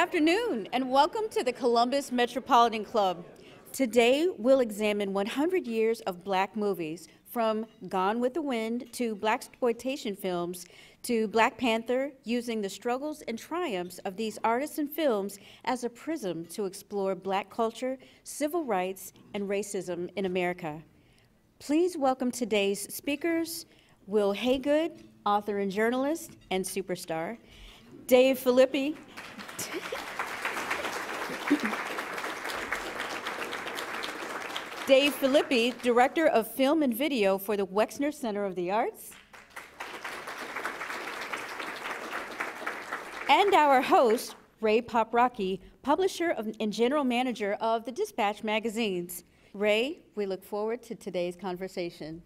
Afternoon, and welcome to the Columbus Metropolitan Club. Today, we'll examine 100 years of black movies, from Gone with the Wind to Blaxploitation films to Black Panther, using the struggles and triumphs of these artists and films as a prism to explore black culture, civil rights, and racism in America. Please welcome today's speakers, Wil Haygood, author and journalist and superstar, Dave Filipi. Dave Filipi, Director of Film and Video for the Wexner Center of the Arts. And our host, Ray Paprocki, publisher of, and general manager of the Dispatch magazines. Ray, we look forward to today's conversation.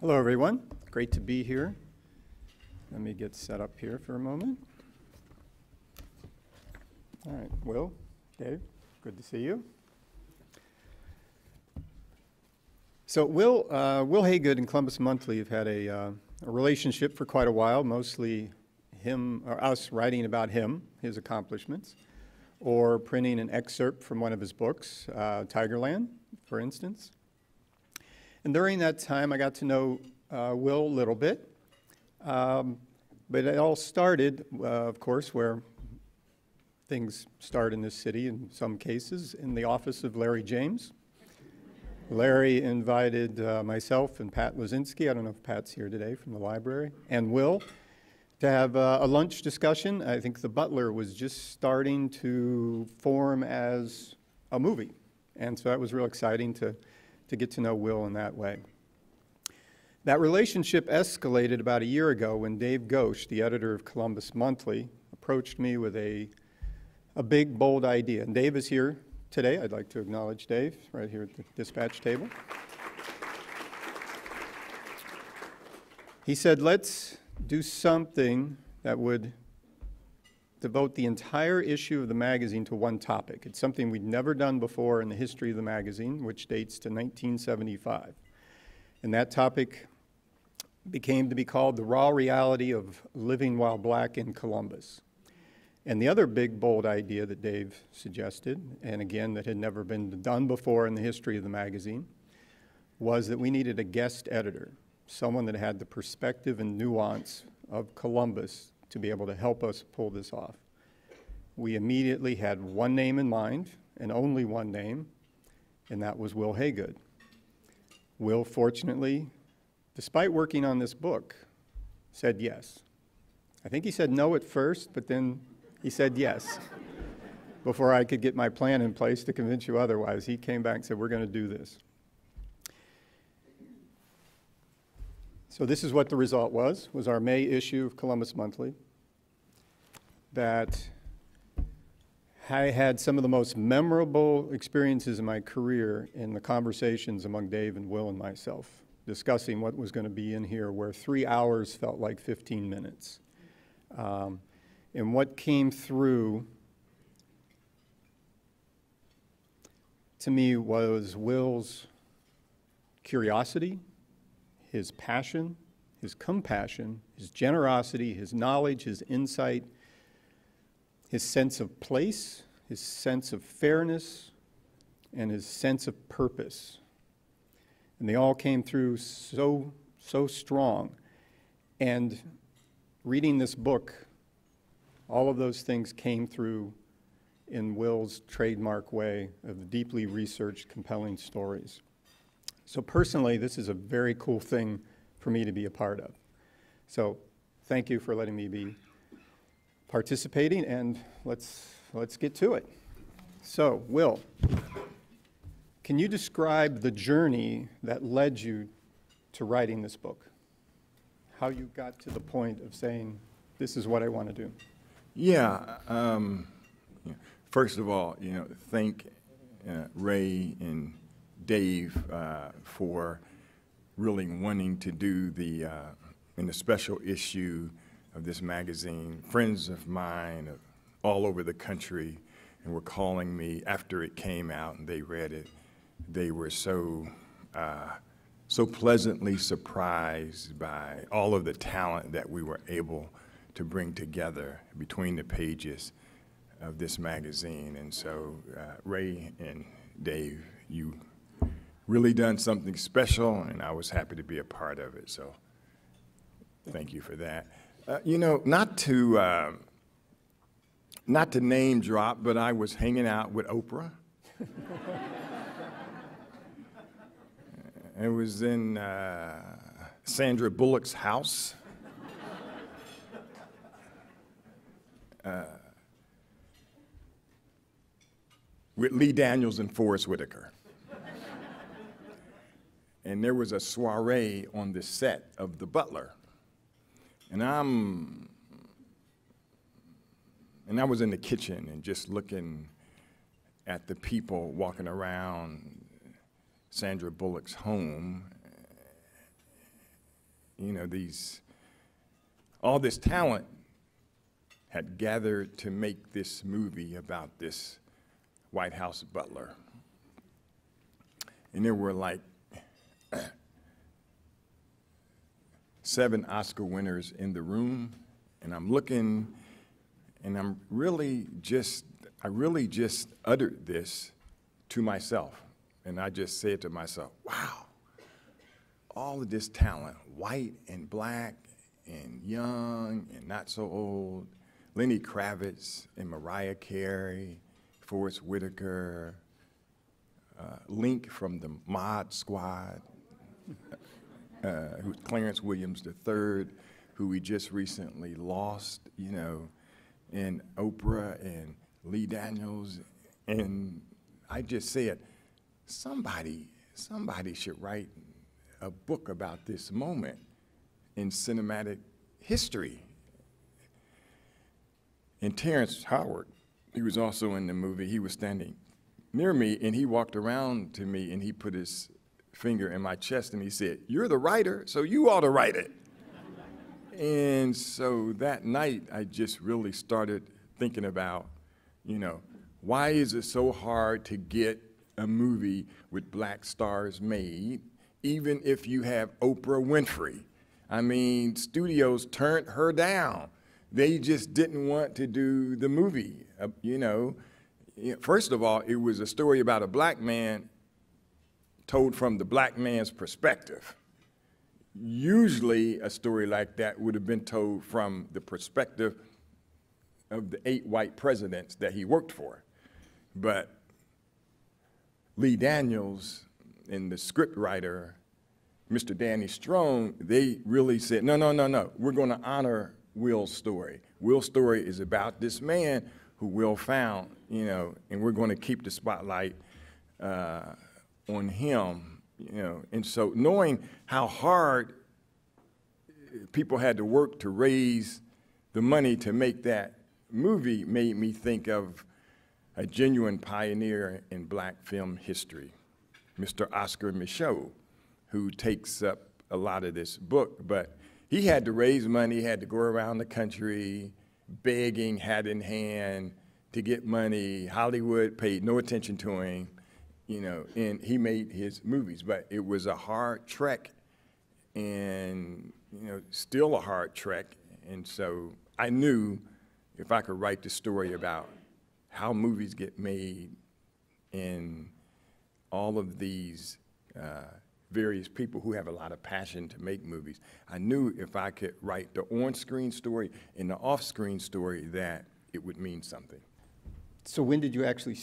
Hello, everyone. Great to be here. Let me get set up here for a moment. All right, Will, Dave, good to see you. So Will, uh, Wil Haygood and Columbus Monthly have had a, uh, a, relationship for quite a while, mostly him or us writing about him, his accomplishments, or printing an excerpt from one of his books, uh, Tigerland, for instance. And during that time, I got to know uh, Will a little bit. Um, but it all started, uh, of course, where things start in this city in some cases, in the office of Larry James. Larry invited uh, myself and Pat Lazinski, I don't know if Pat's here today from the library, and Will to have uh, a lunch discussion. I think The Butler was just starting to form as a movie. And so that was real exciting to, to get to know Will in that way. That relationship escalated about a year ago when Dave Ghose, the editor of Columbus Monthly, approached me with a, a big, bold idea. And Dave is here today. I'd like to acknowledge Dave right here at the dispatch table. He said, let's do something that would devote the entire issue of the magazine to one topic. It's something we'd never done before in the history of the magazine, which dates to 1975. And that topic became to be called The Raw Reality of Living While Black in Columbus. And the other big, bold idea that Dave suggested, and again, that had never been done before in the history of the magazine, was that we needed a guest editor, someone that had the perspective and nuance of Columbus to be able to help us pull this off. We immediately had one name in mind, and only one name, and that was Wil Haygood. Will, fortunately, despite working on this book, said yes. I think he said no at first, but then he said yes. Before I could get my plan in place to convince you otherwise, he came back and said, We're going to do this. So this is what the result was, was our May issue of Columbus Monthly that I had some of the most memorable experiences in my career in the conversations among Dave and Will and myself, discussing what was going to be in here, where three hours felt like 15 minutes. Um, and what came through to me was Will's curiosity, his passion, his compassion, his generosity, his knowledge, his insight, his sense of place, his sense of fairness, and his sense of purpose. And they all came through so, so strong. And reading this book, all of those things came through in Will's trademark way of deeply researched, compelling stories. So personally, this is a very cool thing for me to be a part of. So thank you for letting me be participating, and let's, let's get to it. So, Will, can you describe the journey that led you to writing this book? How you got to the point of saying, this is what I want to do? Yeah. Um, first of all, you know, thank uh, Ray and Dave uh, for really wanting to do the, uh, in the special issue, of this magazine. Friends of mine all over the country and were calling me after it came out and they read it. They were so uh, so pleasantly surprised by all of the talent that we were able to bring together between the pages of this magazine. And so, uh, Ray and Dave, you really done something special, and I was happy to be a part of it. So, thank you for that. Uh, you know, not to uh, not to name drop, but I was hanging out with Oprah. it was in uh, Sandra Bullock's house. Uh, with Lee Daniels and Forest Whitaker. And there was a soiree on the set of The Butler. And I'm, and I was in the kitchen and just looking at the people walking around Sandra Bullock's home. You know, these, all this talent had gathered to make this movie about this White House butler. And there were like seven Oscar winners in the room, and I'm looking, and I'm really just, I really just uttered this to myself. And I just said to myself, wow, all of this talent, white and black and young and not so old, Lenny Kravitz and Mariah Carey, Forest Whitaker, uh, Link from the Mod Squad, uh, who's Clarence Williams III, who we just recently lost, you know, and Oprah and Lee Daniels. And I just said, somebody, somebody should write a book about this moment in cinematic history. And Terrence Howard, he was also in the movie, he was standing near me and he walked around to me and he put his finger in my chest and he said, You're the writer, so you ought to write it. and so that night, I just really started thinking about, you know, why is it so hard to get a movie with black stars made, even if you have Oprah Winfrey? I mean, studios turned her down. They just didn't want to do the movie, uh, you know. First of all, it was a story about a black man told from the black man's perspective. Usually, a story like that would have been told from the perspective of the eight white presidents that he worked for. But Lee Daniels and the script writer, Mr. Danny Strong, they really said, no, no, no, no, we're going to honor Will's story. Will's story is about this man who Will found, you know, and we're going to keep the spotlight uh, on him, you know. And so knowing how hard people had to work to raise the money to make that movie made me think of a genuine pioneer in black film history, Mr. Oscar Micheaux, who takes up a lot of this book. But he had to raise money, he had to go around the country begging, hat in hand, to get money. Hollywood paid no attention to him you know, and he made his movies, but it was a hard trek and, you know, still a hard trek. And so I knew if I could write the story about how movies get made and all of these uh, various people who have a lot of passion to make movies, I knew if I could write the on-screen story and the off-screen story that it would mean something. So when did you actually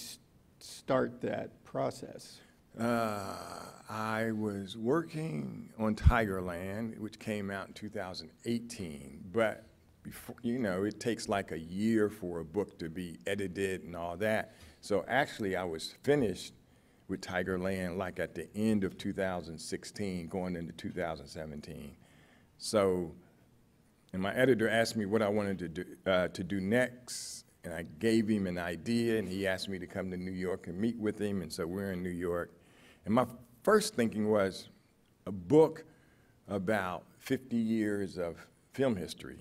start that process? Uh, I was working on Tigerland, which came out in 2018, but before, you know, it takes like a year for a book to be edited and all that. So actually, I was finished with Tigerland like at the end of 2016, going into 2017. So, and my editor asked me what I wanted to do, uh, to do next, and I gave him an idea, and he asked me to come to New York and meet with him, and so we're in New York. And my first thinking was a book about 50 years of film history.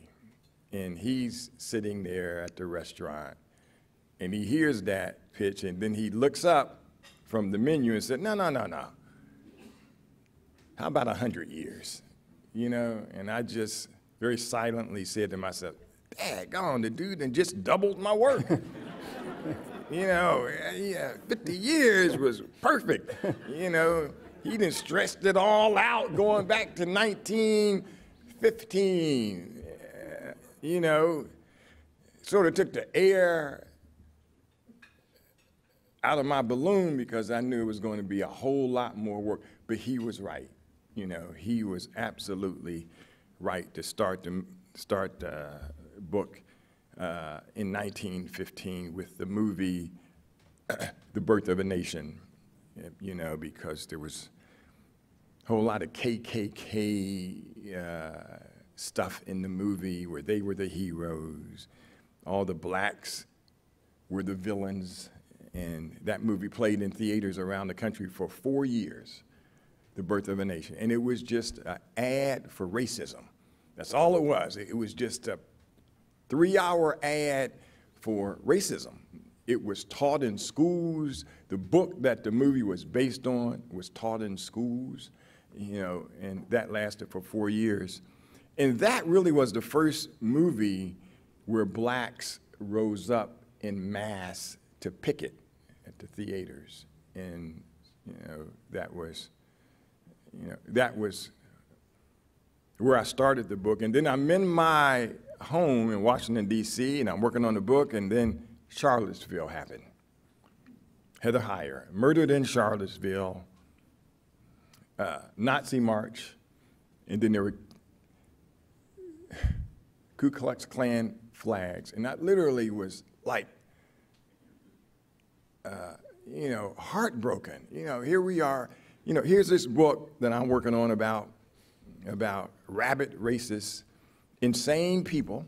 And he's sitting there at the restaurant, and he hears that pitch, and then he looks up from the menu and said, no, no, no, no. how about 100 years? You know, and I just very silently said to myself, Daggone, the dude and just doubled my work. you know, yeah, 50 years was perfect. You know, he didn't stressed it all out going back to 1915. Uh, you know, sort of took the air out of my balloon because I knew it was going to be a whole lot more work. But he was right. You know, he was absolutely right to start the start the book uh, in 1915 with the movie The Birth of a Nation. You know, because there was a whole lot of KKK uh, stuff in the movie where they were the heroes, all the blacks were the villains, and that movie played in theaters around the country for four years, The Birth of a Nation. And it was just an ad for racism. That's all it was. It was just a three hour ad for racism. It was taught in schools. The book that the movie was based on was taught in schools, you know, and that lasted for four years. And that really was the first movie where blacks rose up in mass to picket at the theaters. And, you know, that was, you know, that was where I started the book. And then I'm in my home in Washington, D.C., and I'm working on the book, and then Charlottesville happened. Heather Heyer, murdered in Charlottesville, uh, Nazi march, and then there were Ku Klux Klan flags. And that literally was like, uh, you know, heartbroken. You know, here we are. You know, here's this book that I'm working on about, about rabid racist, insane people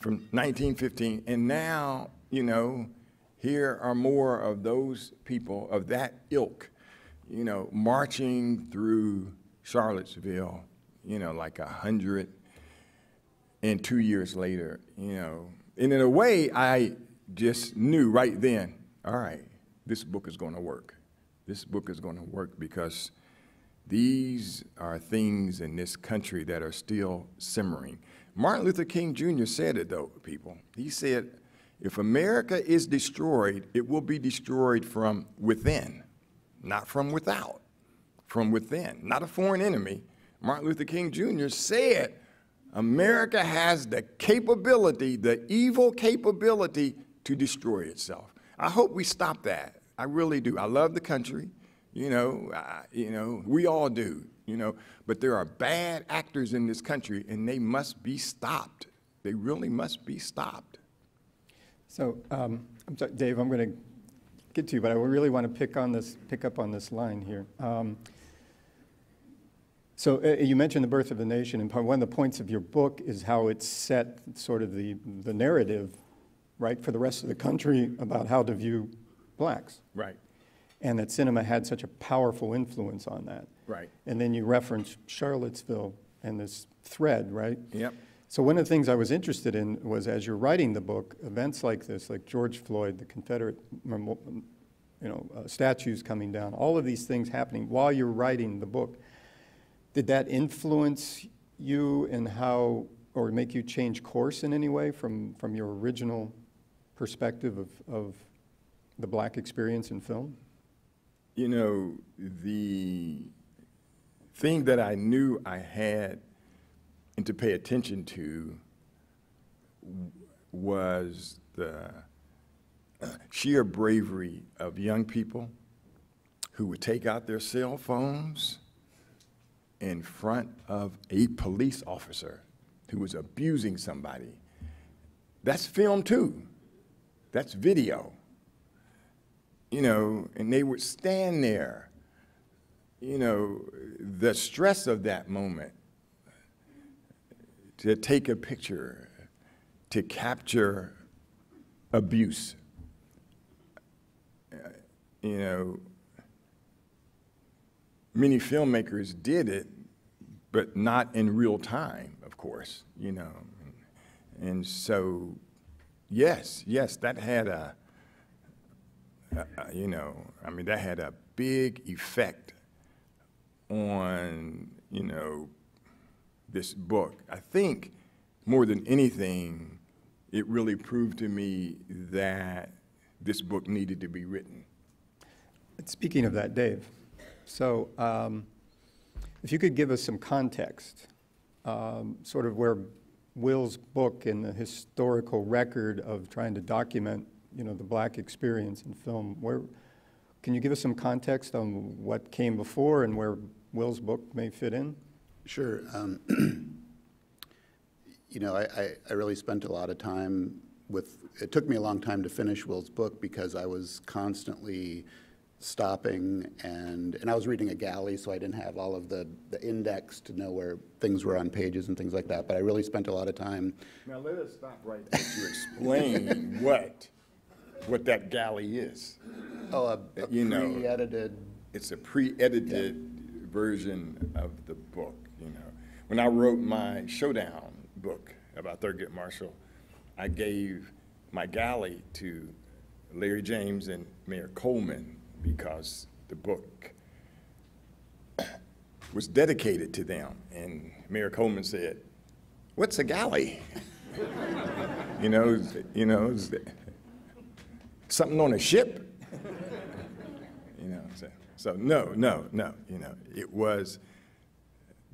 from 1915. And now, you know, here are more of those people of that ilk, you know, marching through Charlottesville, you know, like a hundred and two years later, you know, and in a way, I just knew right then, all right, this book is going to work. This book is going to work because these are things in this country that are still simmering. Martin Luther King Jr. said it, though, people. He said, if America is destroyed, it will be destroyed from within, not from without, from within, not a foreign enemy. Martin Luther King Jr. said, America has the capability, the evil capability to destroy itself. I hope we stop that. I really do. I love the country. You know, I, you know, we all do. You know, but there are bad actors in this country, and they must be stopped. They really must be stopped. So, um, I'm sorry, Dave, I'm going to get to you, but I really want to pick on this, pick up on this line here. Um, so uh, you mentioned the birth of the nation, and one of the points of your book is how it set sort of the, the narrative, right, for the rest of the country about how to view blacks. Right. And that cinema had such a powerful influence on that. Right. And then you reference Charlottesville and this thread, right? Yep. So one of the things I was interested in was as you're writing the book, events like this, like George Floyd, the Confederate, you know, uh, statues coming down, all of these things happening while you're writing the book. Did that influence you in how, or make you change course in any way from, from your original perspective of, of the black experience in film? You know, the thing that I knew I had and to pay attention to was the uh, sheer bravery of young people who would take out their cell phones in front of a police officer who was abusing somebody. That's film too. That's video. You know, and they would stand there. You know, the stress of that moment to take a picture, to capture abuse. Uh, you know, many filmmakers did it, but not in real time, of course, you know. And so, yes, yes, that had a, a, a you know, I mean, that had a big effect on, you know, this book. I think more than anything, it really proved to me that this book needed to be written. Speaking of that, Dave, so um, if you could give us some context, um, sort of where Will's book and the historical record of trying to document, you know, the black experience in film, where, can you give us some context on what came before and where Will's book may fit in? Sure. Um, you know, I, I, I really spent a lot of time with, it took me a long time to finish Will's book because I was constantly stopping and, and I was reading a galley, so I didn't have all of the, the index to know where things were on pages and things like that. But I really spent a lot of time. Now, let us stop right there to explain what, what that galley is. Oh, a, a You know. pre-edited, It's a pre-edited version of the book, you know. When I wrote my Showdown book about Thurgood Marshall, I gave my galley to Larry James and Mayor Coleman because the book was dedicated to them. And Mayor Coleman said, "What's a galley?" you know, you know, it's something on a ship. You know, so, so no, no, no, you know, it was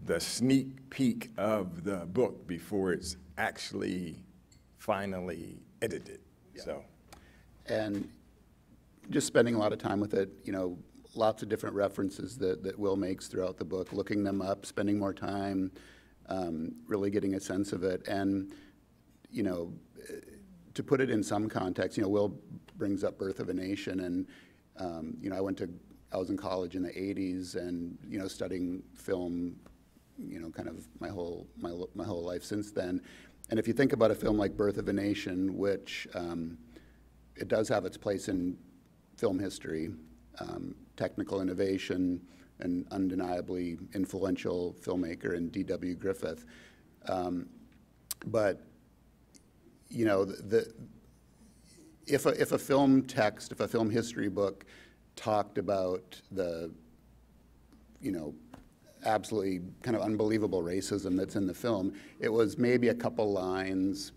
the sneak peek of the book before it's actually finally edited. So, and just spending a lot of time with it, you know, lots of different references that, that Will makes throughout the book, looking them up, spending more time, um, really getting a sense of it. And, you know, to put it in some context, you know, Will brings up Birth of a Nation, and, um, you know, I went to, I was in college in the 80s and, you know, studying film, you know, kind of my whole, my, my whole life since then. And if you think about a film like Birth of a Nation, which um, it does have its place in film history, um, technical innovation, and undeniably influential filmmaker in D.W. Griffith. Um, but, you know, the, the, if, a, if a film text, if a film history book talked about the, you know, absolutely kind of unbelievable racism that's in the film, it was maybe a couple lines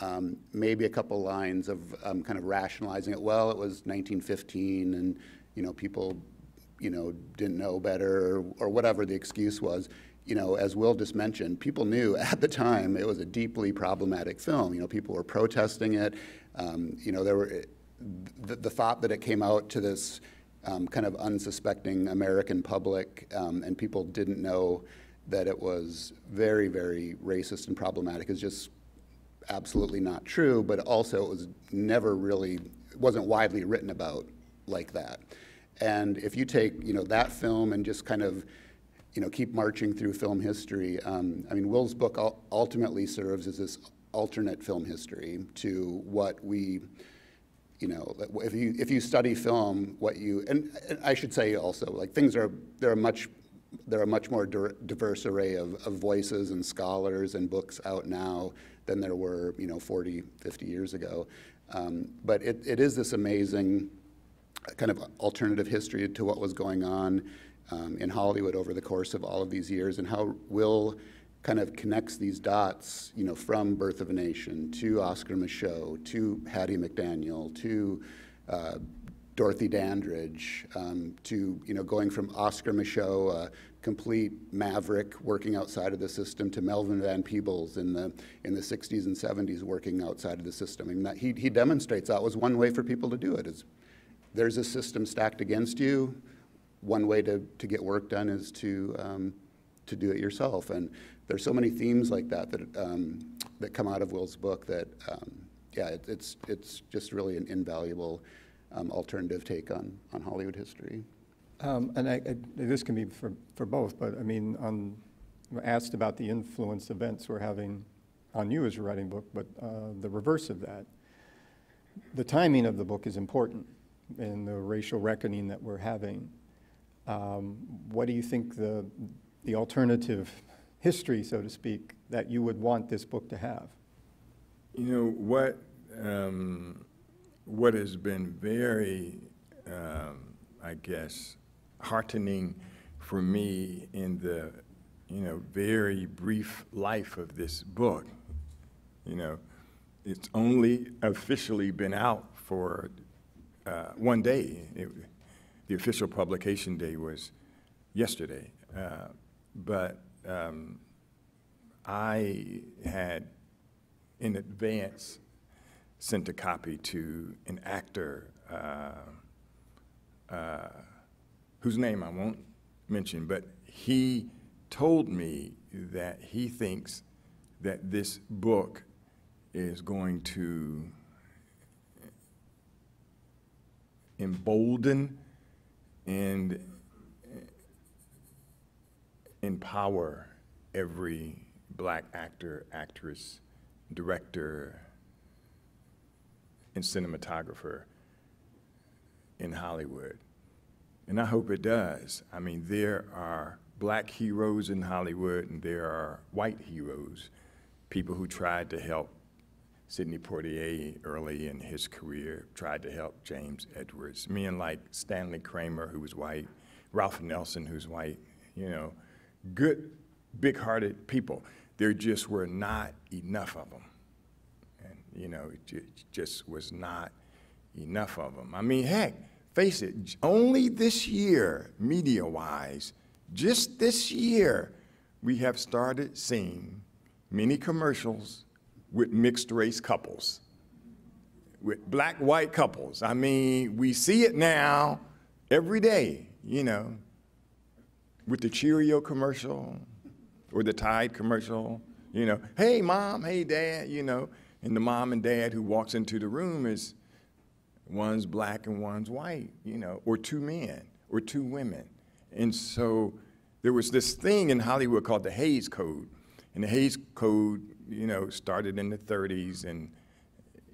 um, maybe a couple lines of um, kind of rationalizing it. Well, it was 1915, and you know people, you know, didn't know better, or, or, whatever the excuse was. You know, as Will just mentioned, people knew at the time it was a deeply problematic film. You know, people were protesting it. Um, you know, there were the, the, thought that it came out to this um, kind of unsuspecting American public, um, and people didn't know that it was very, very racist and problematic is just absolutely not true, but also it was never really, wasn't widely written about like that. And if you take, you know, that film and just kind of, you know, keep marching through film history, um, I mean, Will's book ultimately serves as this alternate film history to what we, you know, if you if you study film, what you and, and I should say also, like things are there are much there are much more diverse array of, of voices and scholars and books out now than there were, you know, 40, 50 years ago. Um, but it, it is this amazing kind of alternative history to what was going on um, in Hollywood over the course of all of these years and how Will kind of connects these dots, you know, from Birth of a Nation to Oscar Micheaux to Hattie McDaniel to uh, Dorothy Dandridge um, to, you know, going from Oscar Micheaux, a complete maverick working outside of the system to Melvin Van Peebles in the, in the 60s and 70s working outside of the system. I mean, that, he, he demonstrates that was one way for people to do it is there's a system stacked against you. One way to, to get work done is to, um, to do it yourself. And there's so many themes like that that, um, that come out of Will's book that, um, yeah, it, it's, it's just really an invaluable um, alternative take on, on Hollywood history. Um, and I, I, this can be for, for both, but I mean, on, asked about the influence events we're having on you as you're writing book, but uh, the reverse of that. The timing of the book is important in the racial reckoning that we're having. Um, what do you think the, the alternative history, so to speak, that you would want this book to have? You know, what, um, what has been very, um, I guess, heartening for me in the, you know, very brief life of this book. You know, it's only officially been out for uh, one day. It, the official publication day was yesterday. Uh, but um, I had, in advance, sent a copy to an actor uh, uh, whose name I won't mention, but he told me that he thinks that this book is going to embolden and empower every black actor, actress, director, and cinematographer in Hollywood. And I hope it does. I mean, there are black heroes in Hollywood and there are white heroes, people who tried to help Sidney Poitier early in his career, tried to help James Edwards. Men like Stanley Kramer, who was white, Ralph Nelson, who's white, you know, good, big-hearted people. There just were not enough of them. And, you know, it just was not enough of them. I mean, heck, face it, only this year, media-wise, just this year, we have started seeing many commercials with mixed race couples, with black white couples. I mean, we see it now every day, you know, with the Cheerio commercial or the Tide commercial, you know, hey mom, hey dad, you know, and the mom and dad who walks into the room is one's black and one's white, you know, or two men or two women. And so there was this thing in Hollywood called the Hays Code. And the Hays Code, you know, started in the 30s and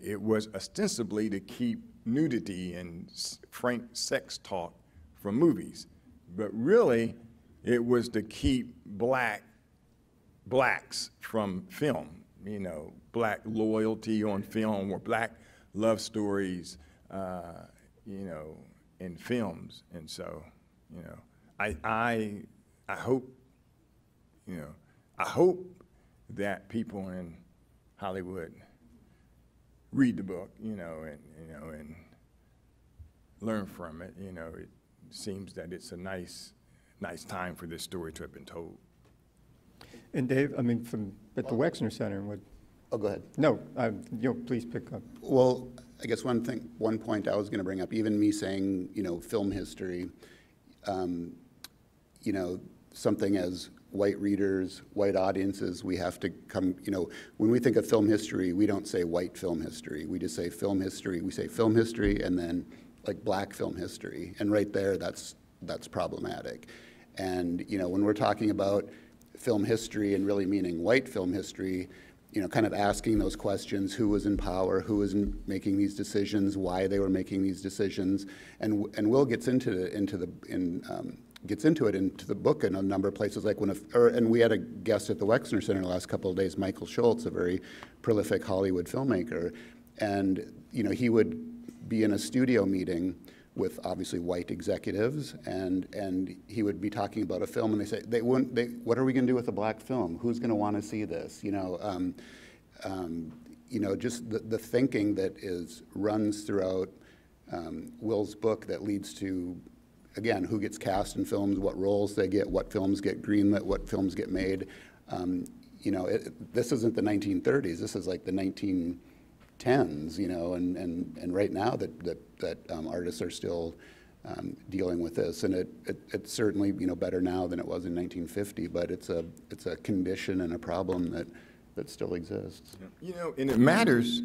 it was ostensibly to keep nudity and frank sex talk from movies. But really, it was to keep black blacks from film, you know, black loyalty on film or black love stories, uh, you know, in films. And so, you know, I, I, I hope, you know, I hope that people in Hollywood read the book, you know, and, you know, and learn from it. You know, it seems that it's a nice nice time for this story to have been told. And Dave, I mean, from, at the Wexner Center, would Oh, go ahead. no, I, you know, please pick up. Well, I guess one thing, one point I was going to bring up, even me saying, you know, film history, um, you know, something as white readers, white audiences, we have to come, you know, when we think of film history, we don't say white film history. We just say film history. We say film history and then like black film history. And right there, that's, that's problematic. And, you know, when we're talking about film history and really meaning white film history, you know, kind of asking those questions, who was in power, who was in making these decisions, why they were making these decisions, and and Will gets into into the in um, gets into it into the book in a number of places. Like when, a, or, and we had a guest at the Wexner Center the last couple of days, Michael Schultz, a very prolific Hollywood filmmaker, and you know he would be in a studio meeting with obviously white executives, and and he would be talking about a film, and they say they wouldn't. They, what are we going to do with a black film? Who's going to want to see this? You know, um, um, you know, just the, the thinking that is runs throughout um, Will's book that leads to, again, who gets cast in films, what roles they get, what films get greenlit, what films get made. Um, you know, it, this isn't the 1930s. This is like the 19 tens, you know, and, and, and right now that, that, that um, artists are still um, dealing with this. And it, it, it's certainly, you know, better now than it was in 1950, but it's a, it's a condition and a problem that, that still exists. You know, and it matters,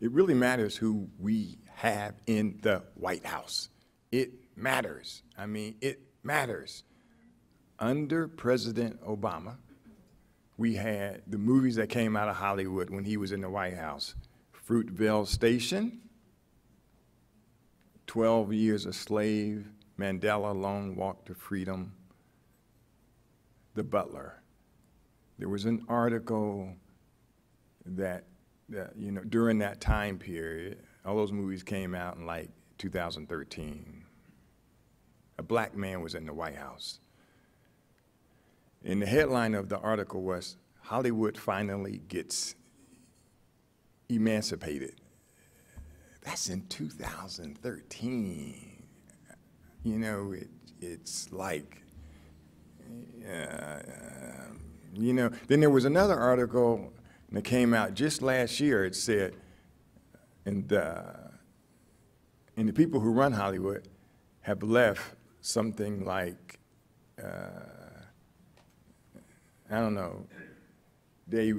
it really matters who we have in the White House. It matters. I mean, it matters. Under President Obama, we had the movies that came out of Hollywood when he was in the White House Fruitvale Station, 12 Years a Slave, Mandela Long Walk to Freedom, The Butler. There was an article that, that, you know, during that time period, all those movies came out in like 2013. A black man was in the White House. And the headline of the article was Hollywood finally gets emancipated. That's in 2013. You know, it, it's like, uh, you know. Then there was another article that came out just last year. It said, and uh, and the people who run Hollywood have left something like, uh, I don't know, they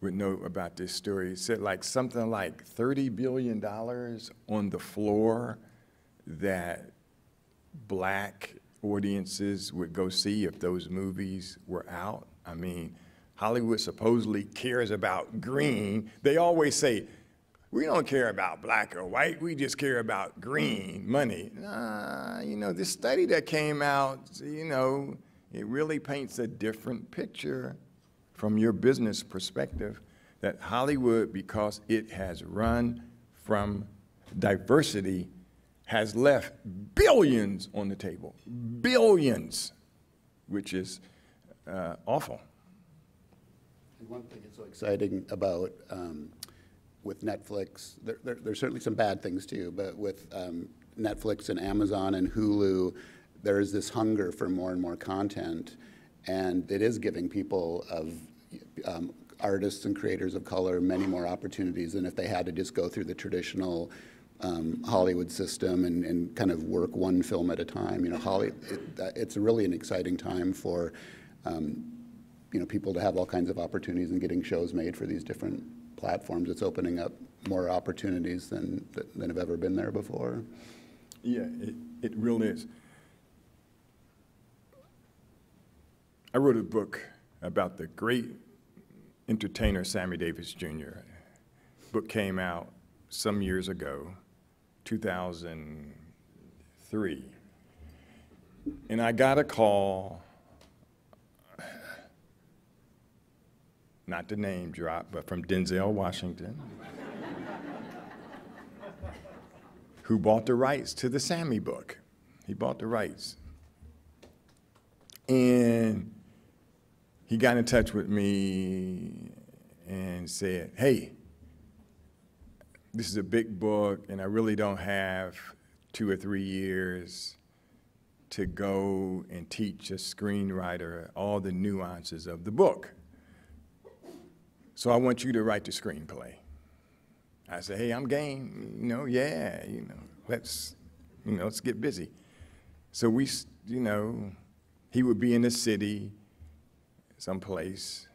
would know about this story. Said like something like $30 billion on the floor that black audiences would go see if those movies were out. I mean, Hollywood supposedly cares about green. They always say, we don't care about black or white, we just care about green money. Nah, you know, this study that came out, you know, it really paints a different picture from your business perspective that Hollywood, because it has run from diversity, has left billions on the table. Billions, which is uh, awful. And one thing that's so exciting about um, with Netflix, there, there, there's certainly some bad things too, but with um, Netflix and Amazon and Hulu, there is this hunger for more and more content, and it is giving people of um, artists and creators of color many more opportunities than if they had to just go through the traditional um, Hollywood system and, and, kind of work one film at a time. You know, Holly, it, it's really an exciting time for um, you know people to have all kinds of opportunities and getting shows made for these different platforms. It's opening up more opportunities than than have ever been there before. Yeah, it, it really is. I wrote a book about the great entertainer Sammy Davis Jr. Book came out some years ago, 2003. And I got a call, not the name drop, but from Denzel Washington, who bought the rights to the Sammy book. He bought the rights. And he got in touch with me and said, hey, this is a big book, and I really don't have two or three years to go and teach a screenwriter all the nuances of the book. So I want you to write the screenplay. I said, hey, I'm game. You know, yeah, you know, let's, you know, let's get busy. So we, you know, he would be in the city someplace,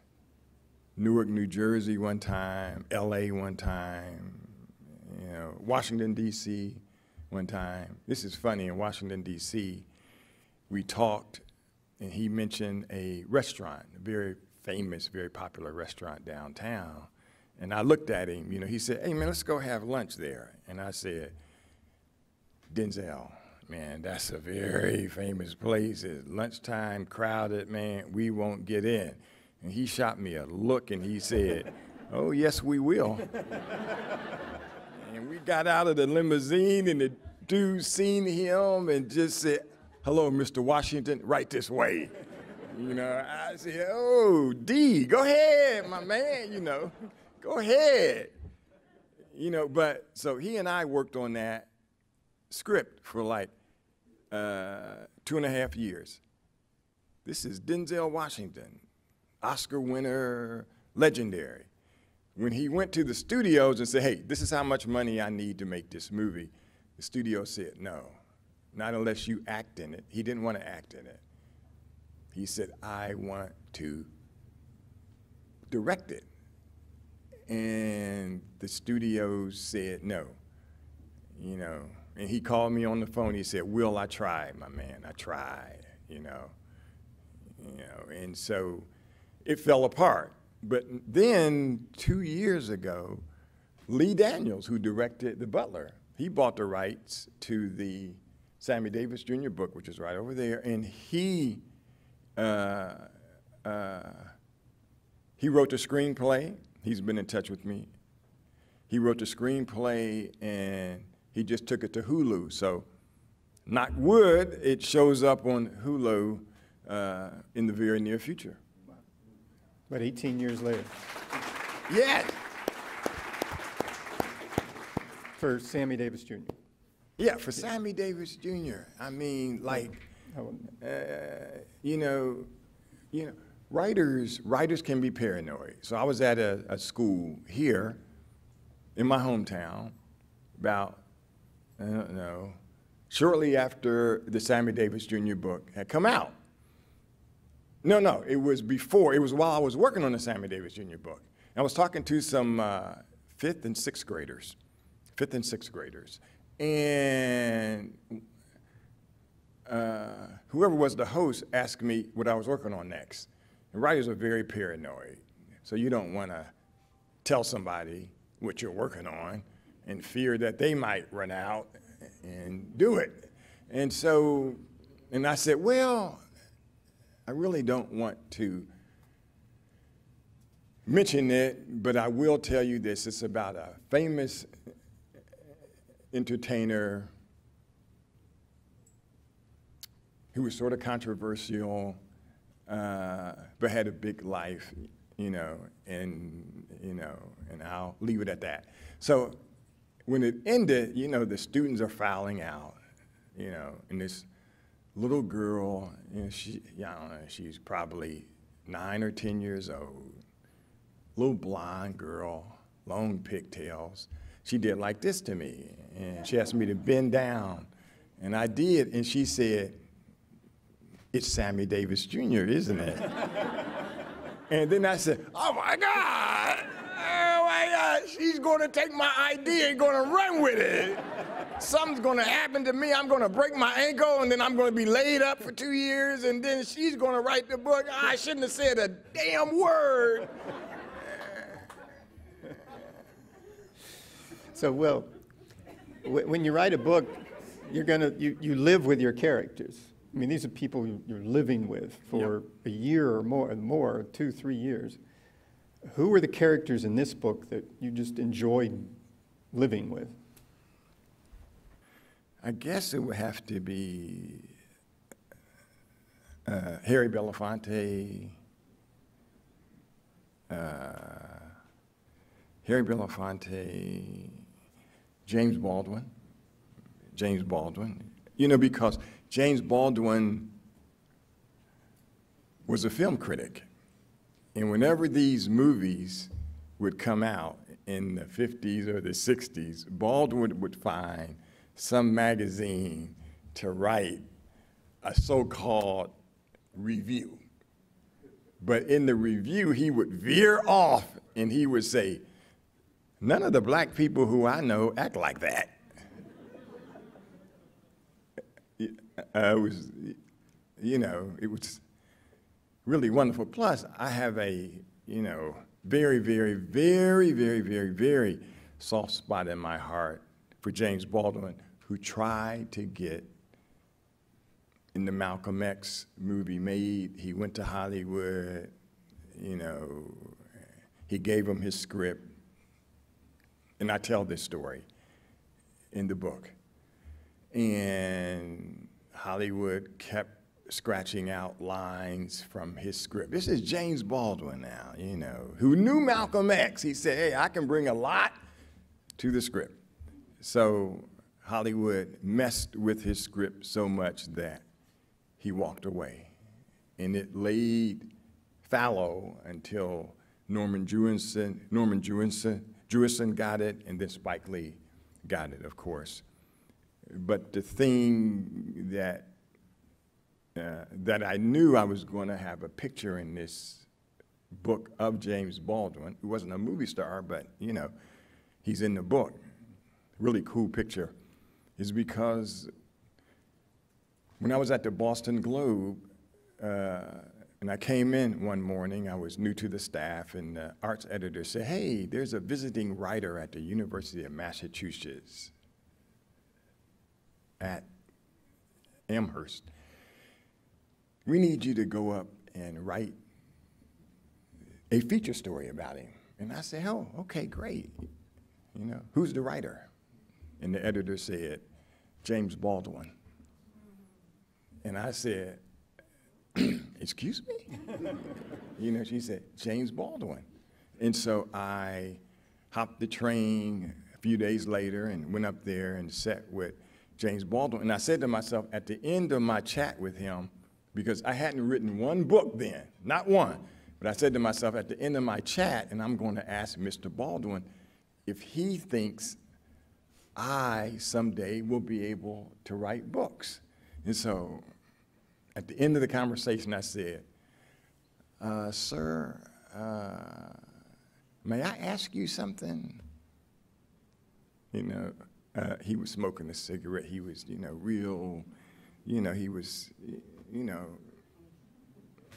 Newark, New Jersey one time, LA one time, you know, Washington, D.C. one time. This is funny, in Washington, D.C., we talked and he mentioned a restaurant, a very famous, very popular restaurant downtown. And I looked at him, you know, he said, hey man, let's go have lunch there. And I said, Denzel, Man, that's a very famous place. It's lunchtime, crowded, man. We won't get in. And he shot me a look and he said, Oh, yes, we will. and we got out of the limousine and the dude seen him and just said, Hello, Mr. Washington, right this way. You know, I said, Oh, D, go ahead, my man, you know, go ahead. You know, but so he and I worked on that script for like uh, two and a half years. This is Denzel Washington, Oscar winner, legendary. When he went to the studios and said, hey, this is how much money I need to make this movie, the studio said, no, not unless you act in it. He didn't want to act in it. He said, I want to direct it. And the studios said no. You know, and he called me on the phone. He said, "Will, I tried, my man. I tried." You know, you know, and so it fell apart. But then two years ago, Lee Daniels, who directed The Butler, he bought the rights to the Sammy Davis Jr. book, which is right over there, and he uh, uh, he wrote the screenplay. He's been in touch with me. He wrote the screenplay and he just took it to Hulu. So, knock wood, it shows up on Hulu uh, in the very near future. But 18 years later, Yes. for Sammy Davis Jr. Yeah, for Sammy Davis Jr. I mean, like, uh, you know, you know, writers writers can be paranoid. So I was at a, a school here in my hometown about I don't know shortly after the Sammy Davis Jr. book had come out. No, no, it was before. It was while I was working on the Sammy Davis Jr. book. I was talking to some uh, fifth and sixth graders, fifth and sixth graders, and uh, whoever was the host asked me what I was working on next. And writers are very paranoid, so you don't want to tell somebody what you're working on and fear that they might run out and do it. And so, and I said, well, I really don't want to mention it, but I will tell you this. It's about a famous entertainer who was sort of controversial, uh, but had a big life, you know, and, you know, and I'll leave it at that. So when it ended, you know, the students are filing out, you know, and this little girl, you know, she, I don't know, she's probably nine or 10 years old, little blonde girl, long pigtails. She did like this to me, and she asked me to bend down, and I did, and she said, it's Sammy Davis Jr., isn't it? and then I said, oh my God, she's gonna take my idea and gonna run with it. Something's gonna happen to me, I'm gonna break my ankle, and then I'm gonna be laid up for two years, and then she's gonna write the book. I shouldn't have said a damn word. So, Wil, when you write a book, you're gonna you, you live with your characters. I mean, these are people you- you're living with for a year or more, more, two, three years. Who were the characters in this book that you just enjoyed living with? I guess it would have to be uh, Harry Belafonte, uh, Harry Belafonte, James Baldwin, James Baldwin. You know, because James Baldwin was a film critic. And whenever these movies would come out in the 50s or the 60s, Baldwin would find some magazine to write a so-called review. But in the review, he would veer off and he would say, none of the black people who I know act like that. Uh, it was, you know, it was really wonderful. Plus, I have a, you know, very, very, very, very, very, very soft spot in my heart for James Baldwin, who tried to get in the Malcolm X movie made. He went to Hollywood, you know, he gave him his script. And I tell this story in the book. And Hollywood kept scratching out lines from his script. This is James Baldwin now, you know, who knew Malcolm X. He said, hey, I can bring a lot to the script. So Hollywood messed with his script so much that he walked away. And it laid fallow until Norman Jewison, Norman Jewison, Jewison got it, and then Spike Lee got it, of course. But the thing that uh, that I knew I was going to have a picture in this book of James Baldwin. who wasn't a movie star, but you know, he's in the book. Really cool picture. Is because when I was at the Boston Globe, uh, and I came in one morning, I was new to the staff, and the arts editor said, Hey, there's a visiting writer at the University of Massachusetts at Amherst. We need you to go up and write a feature story about him. And I said, Oh, okay, great. You know, who's the writer? And the editor said, James Baldwin. And I said, excuse me? you know, she said, James Baldwin. And so I hopped the train a few days later and went up there and sat with James Baldwin. And I said to myself at the end of my chat with him, because I hadn't written one book then, not one, but I said to myself at the end of my chat, and I'm going to ask Mr. Baldwin if he thinks I someday will be able to write books. And so at the end of the conversation, I said, uh, Sir, uh, may I ask you something? You know, uh, he was smoking a cigarette. He was, you know, real, you know, he was, you know,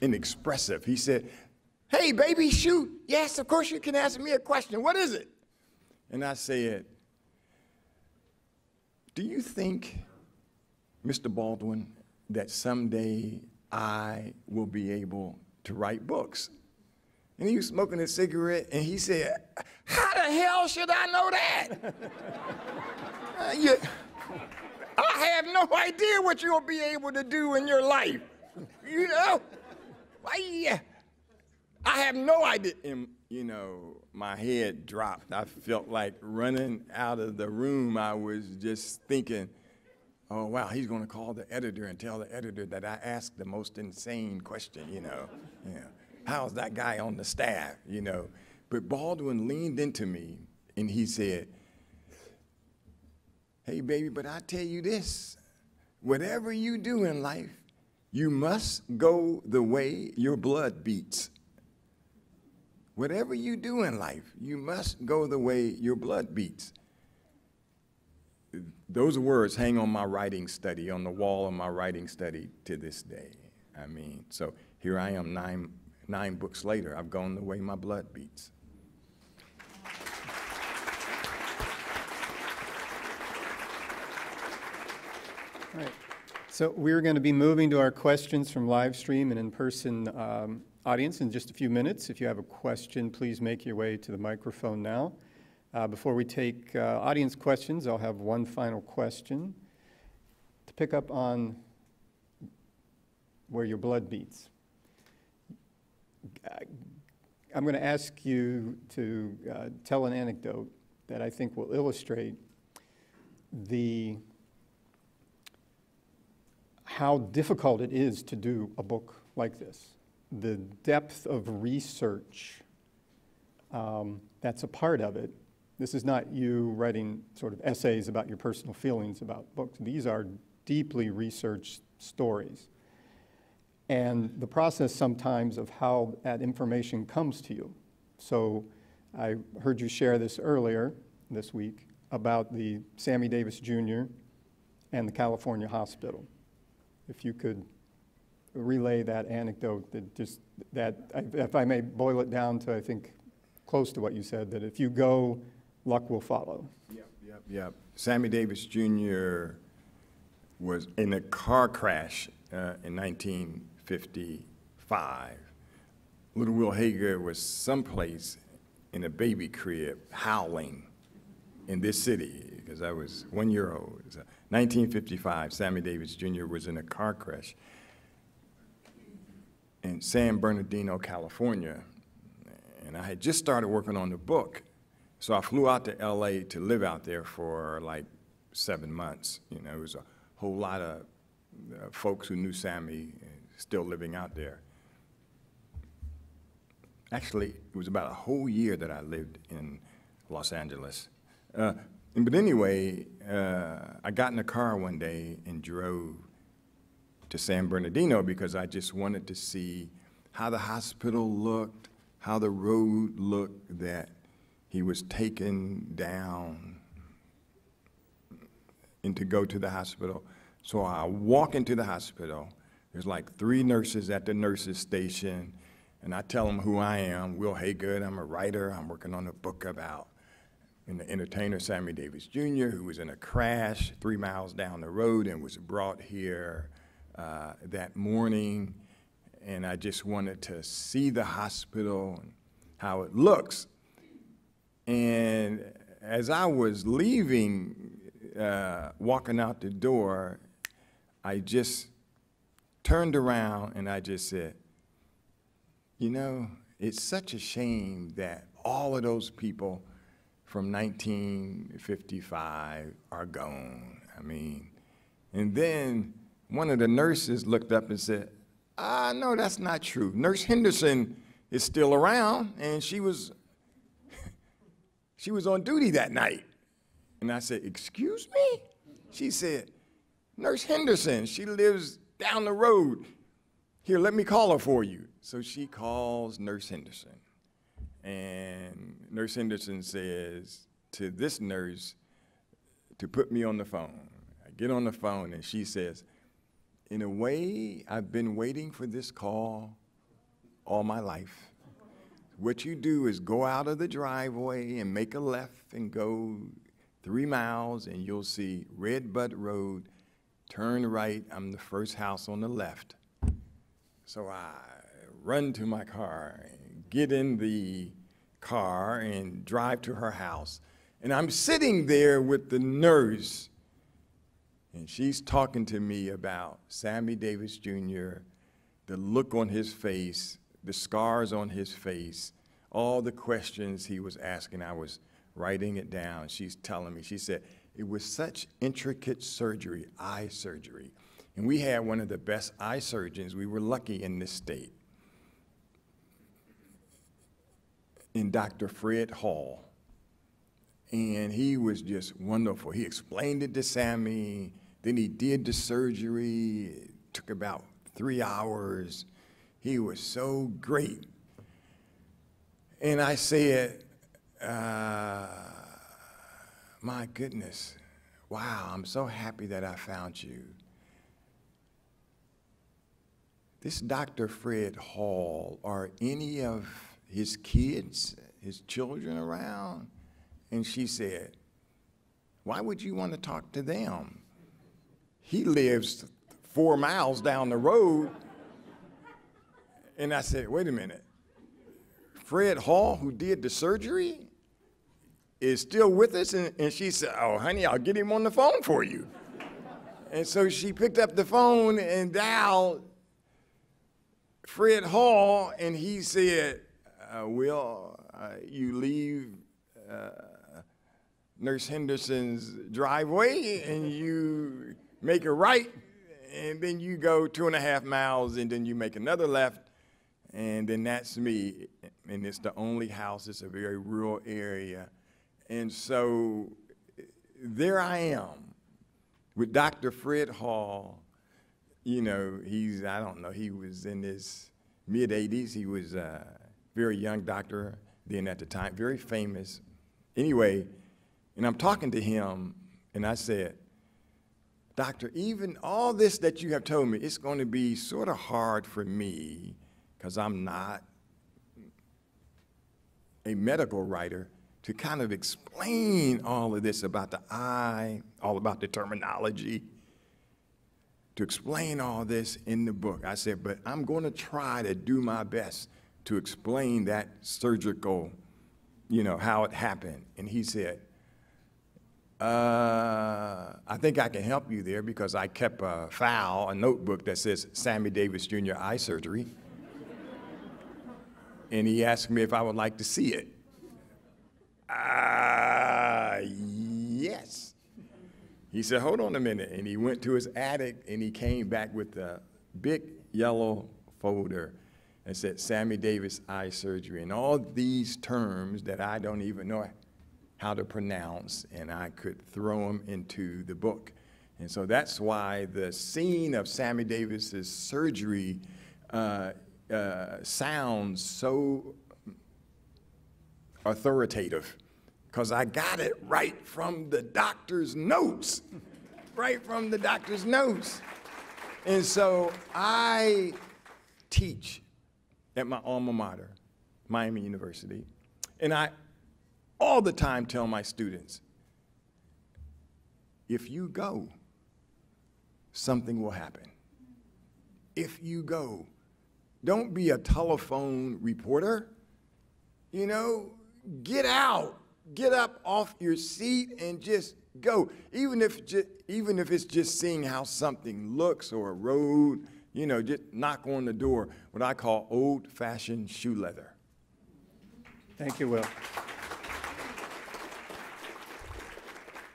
inexpressive. He said, Hey, baby, shoot. Yes, of course you can ask me a question. What is it? And I said, Do you think, Mr. Baldwin, that someday I will be able to write books? And he was smoking a cigarette, and he said, How the hell should I know that? Uh, I have no idea what you'll be able to do in your life. You know? Why, I have no idea. And, you know, my head dropped. I felt like running out of the room. I was just thinking, oh, wow, he's going to call the editor and tell the editor that I asked the most insane question, you know. Know, how's that guy on the staff, you know? But Baldwin leaned into me and he said, hey, baby, but I tell you this, whatever you do in life, you must go the way your blood beats. Whatever you do in life, you must go the way your blood beats. Those words hang on my writing study, on the wall of my writing study to this day. I mean, so here I am nine, nine books later. I've gone the way my blood beats. All right. So we're going to be moving to our questions from live stream and in-person um, audience in just a few minutes. If you have a question, please make your way to the microphone now. Uh, Before we take uh, audience questions, I'll have one final question to pick up on where your blood beats. I'm going to ask you to uh, tell an anecdote that I think will illustrate the how difficult it is to do a book like this. The depth of research um, that's a part of it. This is not you writing sort of essays about your personal feelings about books. These are deeply researched stories. And the process sometimes of how that information comes to you. So I heard you share this earlier this week about the Sammy Davis Jr. and the California hospital if you could relay that anecdote that just that if I may boil it down to I think close to what you said that if you go luck will follow. Yep, yep, yep. Sammy Davis Jr. was in a car crash uh, in 1955. Little Wil Haygood was someplace in a baby crib howling in this city because I was one year old. So 1955, Sammy Davis Jr. was in a car crash in San Bernardino, California. And I had just started working on the book. So I flew out to LA to live out there for like seven months. You know, it was a whole lot of uh, folks who knew Sammy still living out there. Actually, it was about a whole year that I lived in Los Angeles. Uh, but anyway, uh, I got in a car one day and drove to San Bernardino because I just wanted to see how the hospital looked, how the road looked that he was taken down and to go to the hospital. So I walk into the hospital. There's like three nurses at the nurses station, and I tell them who I am. Wil Haygood, I'm a writer. I'm working on a book about and the entertainer Sammy Davis Jr., who was in a crash three miles down the road and was brought here uh, that morning. And I just wanted to see the hospital and how it looks. And as I was leaving, uh, walking out the door, I just turned around and I just said, you know, it's such a shame that all of those people from 1955 are gone. I mean, and then one of the nurses looked up and said, ah, no, that's not true. Nurse Henderson is still around, and she was, she was on duty that night. And I said, excuse me? She said, Nurse Henderson, she lives down the road. Here, let me call her for you. So she calls Nurse Henderson. And Nurse Henderson says to this nurse to put me on the phone. I get on the phone and she says, In a way, I've been waiting for this call all my life. What you do is go out of the driveway and make a left and go three miles, and you'll see Red Bud Road. Turn right, I'm the first house on the left. So I run to my car, get in the car, and drive to her house. And I'm sitting there with the nurse, and she's talking to me about Sammy Davis Jr., the look on his face, the scars on his face, all the questions he was asking. I was writing it down. She's telling me, she said, it was such intricate surgery, eye surgery. And we had one of the best eye surgeons. We were lucky in this state. In Dr. Fred Hall. And he was just wonderful. He explained it to Sammy. Then he did the surgery. It took about three hours. He was so great. And I said, uh, my goodness, wow, I'm so happy that I found you. This Dr. Fred Hall, or any of his kids, his children around? And she said, Why would you want to talk to them? He lives four miles down the road. And I said, Wait a minute. Fred Hall, who did the surgery, is still with us. And, and she said, Oh, honey, I'll get him on the phone for you. and so she picked up the phone and dialed Fred Hall, and he said, Wil, uh, you leave uh, Nurse Henderson's driveway and you make a right, and then you go two and a half miles, and then you make another left, and then that's me. And it's the only house, it's a very rural area. And so there I am with Dr. Fred Hall. You know, he's, I don't know, he was in his mid 80s. He was a very young doctor then at the time, very famous. Anyway, and I'm talking to him, and I said, Doctor, even all this that you have told me, it's going to be sort of hard for me because I'm not a medical writer to kind of explain all of this about the eye, all about the terminology, to explain all this in the book. I said, but I'm going to try to do my best to explain that surgical, you know, how it happened. And he said, uh, I think I can help you there because I kept a file, a notebook that says Sammy Davis Jr. eye surgery. and he asked me if I would like to see it. Ah, uh, yes. He said, hold on a minute. And he went to his attic and he came back with a big yellow folder and said, Sammy Davis eye surgery. And all these terms that I don't even know how to pronounce, and I could throw them into the book. And so that's why the scene of Sammy Davis's surgery uh, uh, sounds so authoritative because I got it right from the doctor's notes, right from the doctor's notes. And so I teach at my alma mater, Miami University, and I all the time tell my students if you go, something will happen. If you go, don't be a telephone reporter. You know, get out, get up off your seat and just go. Even if, even if it's just seeing how something looks or a road you know, just knock on the door, what I call old-fashioned shoe leather. Thank you, Wil.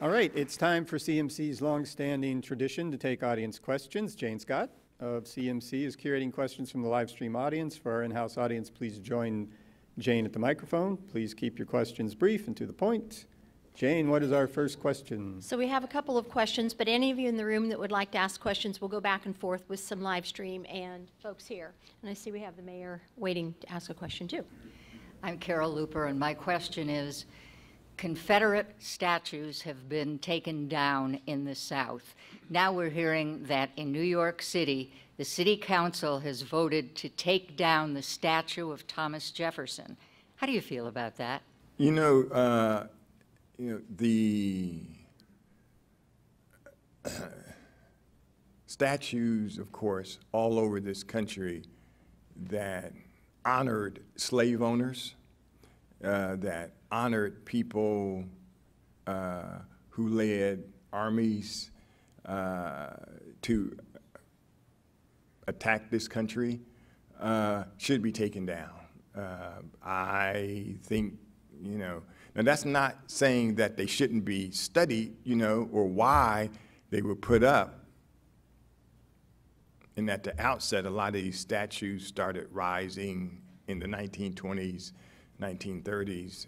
All right, it's time for CMC's longstanding tradition to take audience questions. Jane Scott of CMC is curating questions from the live stream audience. For our in-house audience, please join Jane at the microphone. Please keep your questions brief and to the point. Jane, what is our first question? So we have a couple of questions, but any of you in the room that would like to ask questions, we'll go back and forth with some live stream and folks here. And I see we have the mayor waiting to ask a question too. I'm Carol Looper, and my question is, Confederate statues have been taken down in the South. Now we're hearing that in New York City, the city council has voted to take down the statue of Thomas Jefferson. How do you feel about that? You know, uh, you know, the statues, of course, all over this country that honored slave owners, uh, that honored people uh, who led armies uh, to attack this country uh, should be taken down. Uh, I think, you know, now that's not saying that they shouldn't be studied, you know, or why they were put up. And at the outset, a lot of these statues started rising in the 1920s, 1930s,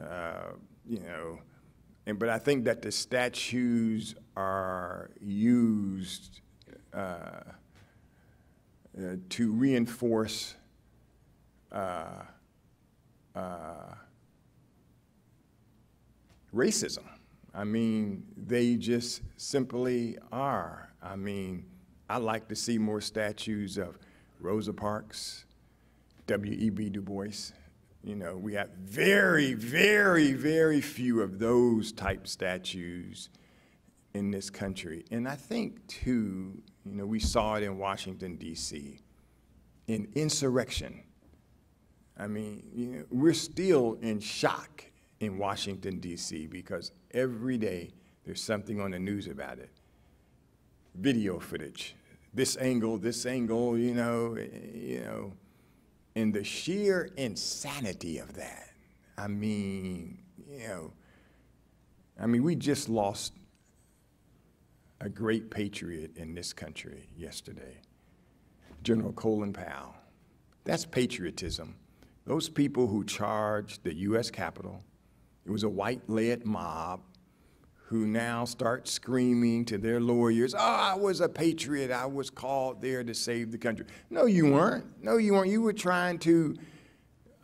uh, you know, and, but I think that the statues are used uh, uh, to reinforce uh, uh, racism. I mean, they just simply are. I mean, I like to see more statues of Rosa Parks, W.E.B. Du Bois, you know, we have very, very, very few of those type statues in this country. And I think, too, you know, we saw it in Washington, D.C., in insurrection. I mean, you know, we're still in shock in Washington, D.C., because every day there's something on the news about it. Video footage, this angle, this angle, you know, eh, you know, and the sheer insanity of that. I mean, you know, I mean, we just lost a great patriot in this country yesterday, General Colin Powell. That's patriotism. Those people who charged the U.S. Capitol, it was a white-led mob who now start screaming to their lawyers, oh, I was a patriot. I was called there to save the country. No, you weren't. No, you weren't. You were trying to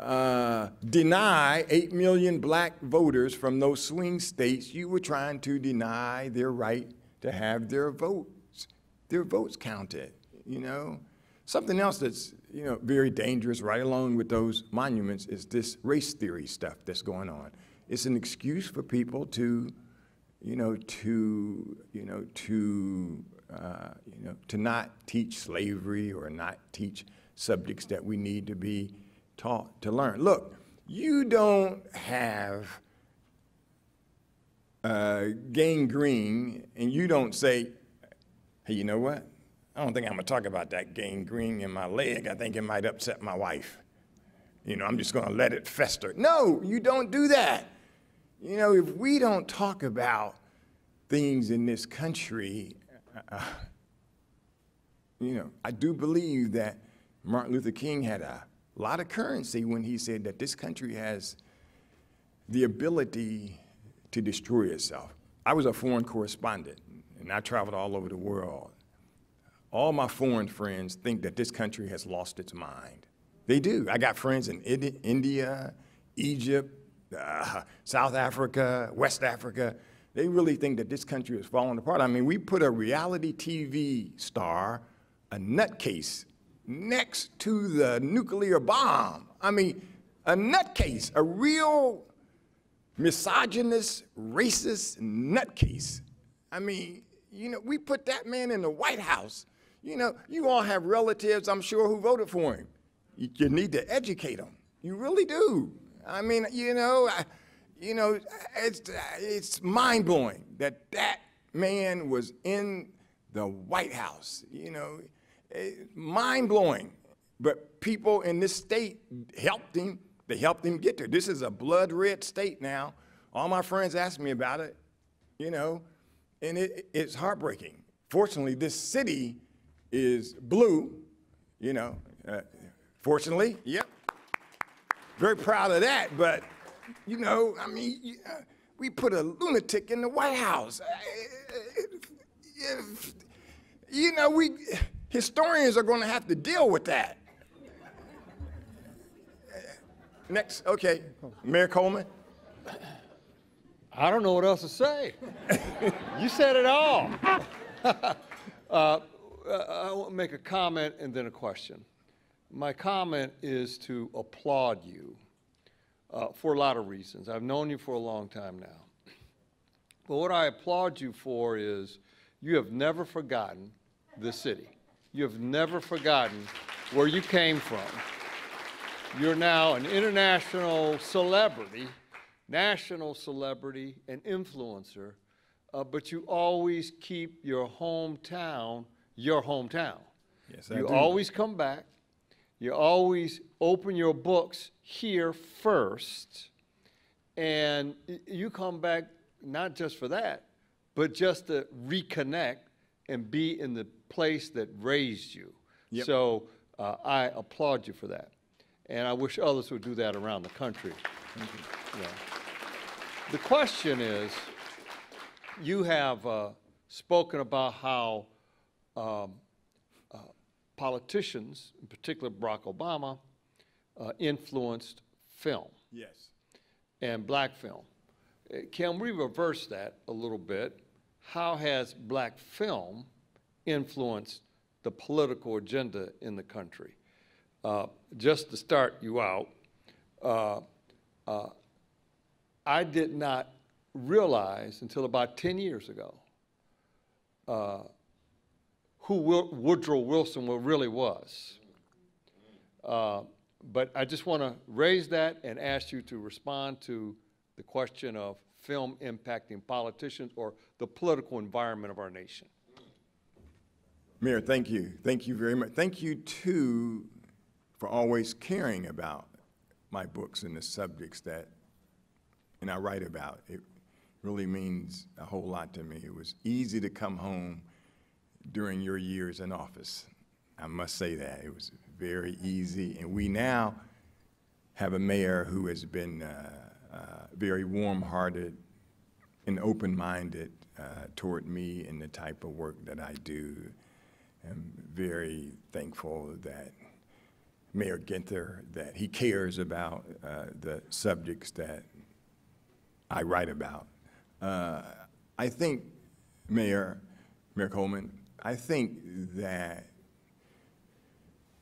uh, deny 8 million black voters from those swing states. You were trying to deny their right to have their votes, their votes counted, you know? Something else that's, you know, very dangerous right along with those monuments is this race theory stuff that's going on. It's an excuse for people to you know, to, you know, to, uh, you know, to not teach slavery or not teach subjects that we need to be taught to learn. Look, you don't have uh, gangrene and you don't say, hey, you know what? I don't think I'm gonna talk about that gangrene in my leg. I think it might upset my wife. You know, I'm just gonna let it fester. No, you don't do that. You know, if we don't talk about things in this country, uh, you know, I do believe that Martin Luther King had a lot of currency when he said that this country has the ability to destroy itself. I was a foreign correspondent, and I traveled all over the world. All my foreign friends think that this country has lost its mind. They do. I got friends in India, Egypt, uh, South Africa, West Africa. They really think that this country is falling apart. I mean, we put a reality TV star, a nutcase, next to the nuclear bomb. I mean, a nutcase, a real misogynist, racist nutcase. I mean, you know, we put that man in the White House. You know, you all have relatives, I'm sure, who voted for him. You, you need to educate them. You really do. I mean, you know, I, you know, it's, it's mind blowing that that man was in the White House, you know. mind blowing. But people in this state helped him. They helped him get there. This is a blood red state now. All my friends ask me about it, you know, and it, it's heartbreaking. Fortunately, this city is blue, you know. Uh, fortunately, yep. Very proud of that, but you know, I mean, uh, we put a lunatic in the White House. Uh, if- you know, we historians are going to have to deal with that. Next, okay, Mayor Coleman. I don't know what else to say. you said it all. uh, uh, I want to make a comment and then a question. My comment is to applaud you uh, for a lot of reasons. I've known you for a long time now. But what I applaud you for is you have never forgotten the city. You have never forgotten where you came from. You're now an international celebrity, national celebrity, and influencer, uh, but you always keep your hometown your hometown. Yes, I you do. always come back. You always open your books here first, and you come back not just for that, but just to reconnect and be in the place that raised you. Yep. So uh, I applaud you for that, and I wish others would do that around the country. Yeah. The question is, you have uh, spoken about how um, politicians, in particular Barack Obama, uh, influenced film Yes. and black film. Uh, Can we reverse that a little bit? How has black film influenced the political agenda in the country? Uh, just to start you out, uh, uh, I did not realize until about 10 years ago uh, who Woodrow Wilson really was. Uh, But I just want to raise that and ask you to respond to the question of film impacting politicians or the political environment of our nation. Mayor, thank you. Thank you very much. Thank you, too, for always caring about my books and the subjects that, and I write about. It really means a whole lot to me. It was easy to come home during your years in office. I must say that. It was very easy. And we now have a mayor who has been uh, uh, very warm-hearted and open-minded uh, toward me and the type of work that I do. I'm very thankful that Mayor Ginther, that he cares about uh, the subjects that I write about. Uh, I think, Mayor, Mayor Coleman, I think that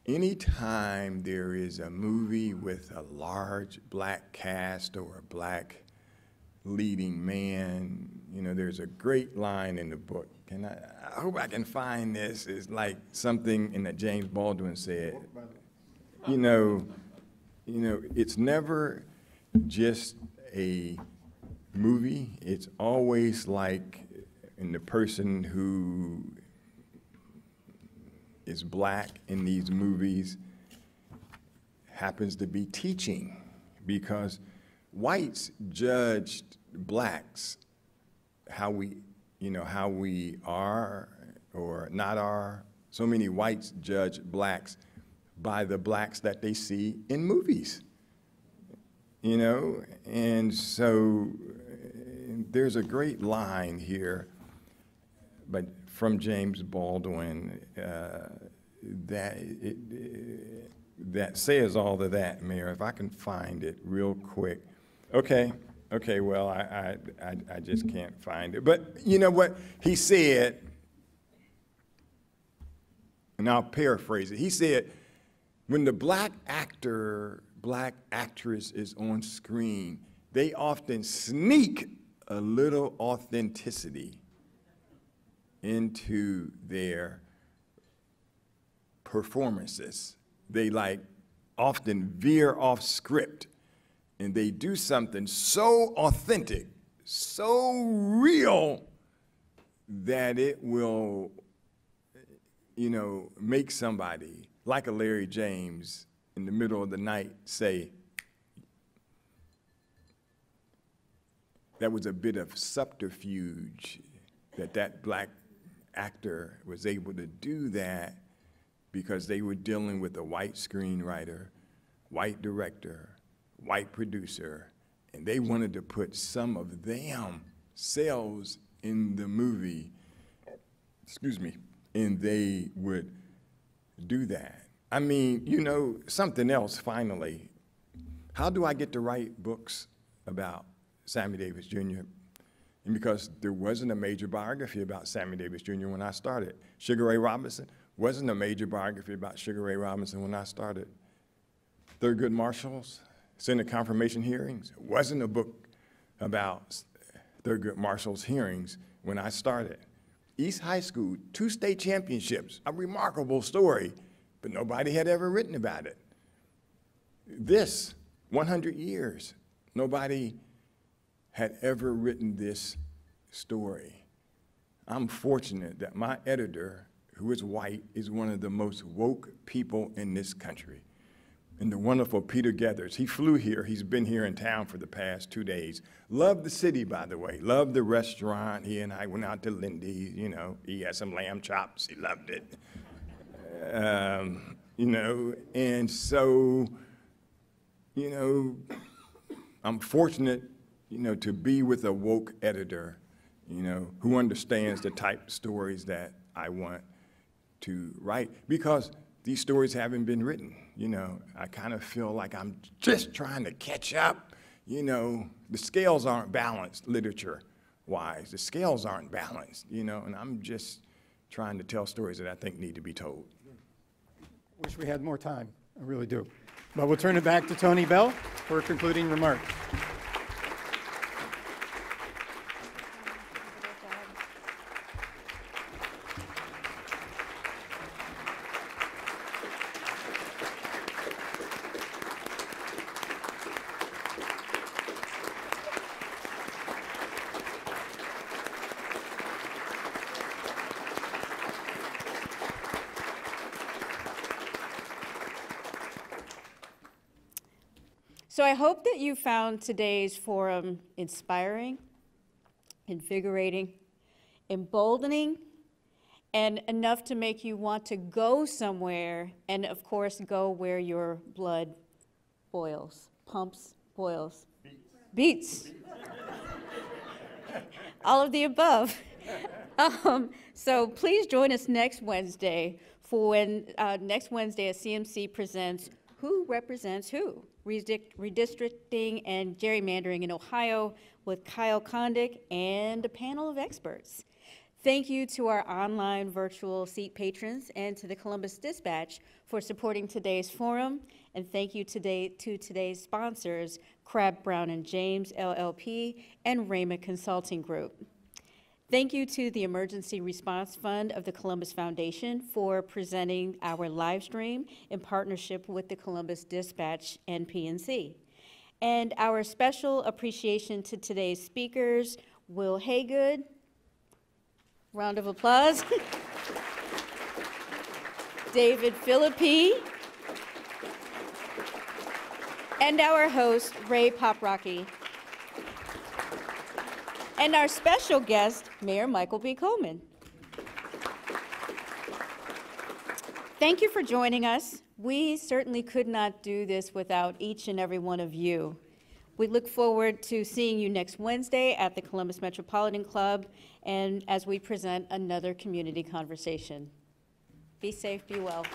anytime there is a movie with a large black cast or a black leading man, you know, there's a great line in the book. And I, I hope I can find this. It's like something in that James Baldwin said. You know, you know, it's never just a movie. It's always like in the person who is black in these movies happens to be teaching because whites judged blacks how we you know how we are or not are. So many whites judge blacks by the blacks that they see in movies you know? And so uh, there's a great line here but from James Baldwin uh, that it, that says all of that, Mayor. If I can find it real quick, okay, okay. Well, I I, I, I just can't find it. But you know what he said, and I'll paraphrase it. He said, when the black actor, black actress is on screen, they often sneak a little authenticity into their performances. They like often veer off script and they do something so authentic, so real that it will you know, make somebody like a Larry James in the middle of the night say, that was a bit of subterfuge that that black actor was able to do that because they were dealing with a white screenwriter, white director, white producer, and they wanted to put some of them selves in the movie, excuse me, and they would do that. I mean, you know, something else finally. How do I get to write books about Sammy Davis Jr.? And because there wasn't a major biography about Sammy Davis Jr. when I started. Sugar Ray Robinson wasn't a major biography about Sugar Ray Robinson when I started. Thurgood Marshall's Senate confirmation hearings wasn't a book about Thurgood Marshall's hearings when I started. East High School, two state championships, a remarkable story, but nobody had ever written about it. This, 100 years, nobody had ever written this story. I'm fortunate that my editor, who is white, is one of the most woke people in this country. And the wonderful Peter Gethers, he flew here. He's been here in town for the past two days. Loved the city, by the way. Loved the restaurant. He and I went out to Lindey's. You know, he had some lamb chops. He loved it. Um, you know, and so, you know, I'm fortunate, you know, to be with a woke editor, you know, who understands the type of stories that I want to write because these stories haven't been written. You know, I kind of feel like I'm just trying to catch up. You know, the scales aren't balanced literature wise. The scales aren't balanced, you know, and I'm just trying to tell stories that I think need to be told. Wish we had more time, I really do. But we'll turn it back to Tony Bell for concluding remarks. So I hope that you found today's forum inspiring, invigorating, emboldening, and enough to make you want to go somewhere and, of course, go where your blood boils, pumps, boils, beats. All of the above. Um, so please join us next Wednesday for when, uh, next Wednesday, as CMC presents Who Represents Who? Redistrict- Redistricting and Gerrymandering in Ohio with Kyle Kondik and a panel of experts. Thank you to our online virtual seat patrons and to the Columbus Dispatch for supporting today's forum. And thank you today to today's sponsors, Crabbe Brown and James LLP and Rama Consulting Group. Thank you to the Emergency Response Fund of the Columbus Foundation for presenting our live stream in partnership with the Columbus Dispatch and PNC. And our special appreciation to today's speakers, Wil Haygood. Round of applause. David Filipi. And our host, Ray Paprocki. And our special guest, Mayor Michael B. Coleman. Thank you for joining us. We certainly could not do this without each and every one of you. We look forward to seeing you next Wednesday at the Columbus Metropolitan Club and as we present another community conversation. Be safe, be well.